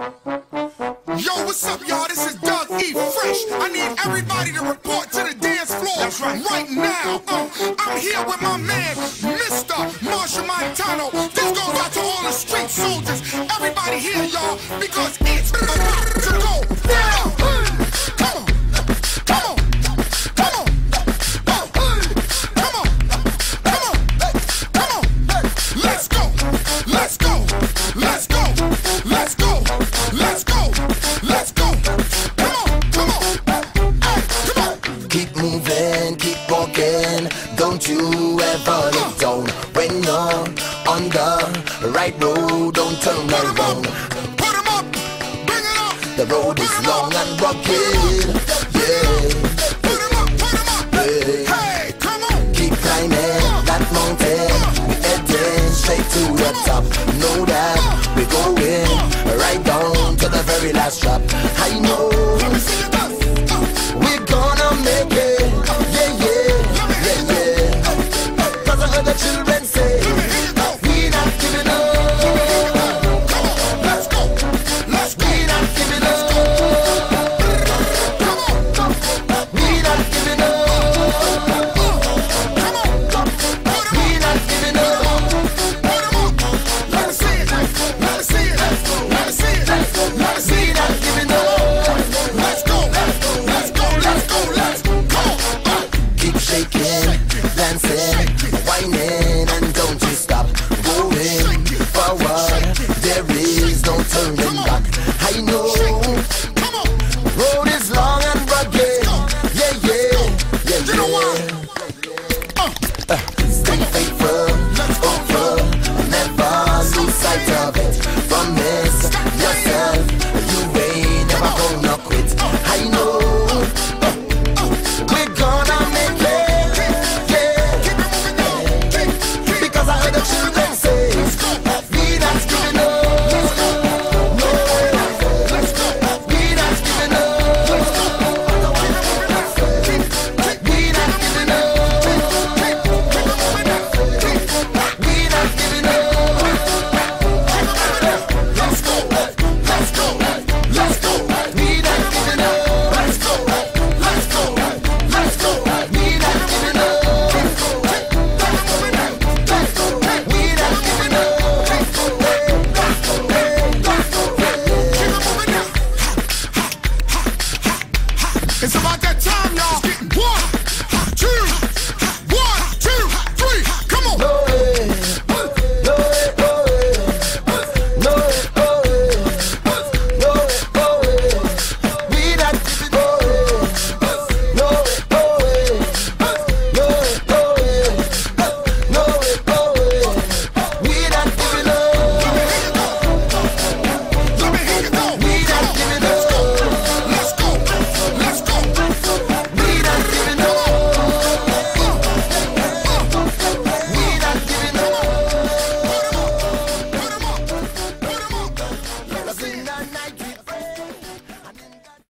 Yo, what's up, y'all? This is Doug E. Fresh. I need everybody to report to the dance floor right. right now. Uh, I'm here with my man, Mr. Machel Montano. This goes out to all the street soldiers. Everybody here, y'all, because it's about to go Don't you ever look down. When you're on the right road, don't turn around. Put 'em up. Bring it up. The road is long and rugged. Yeah, Put 'em up. Put 'em up. Hey. Hey, come on. keep climbing that mountain. We're heading straight to the top. Know that we're going right down to the very last drop. I know whining and don't you stop going forward. There is no turning back. I know. Road is long and rugged. Yeah, yeah, yeah, yeah. It's about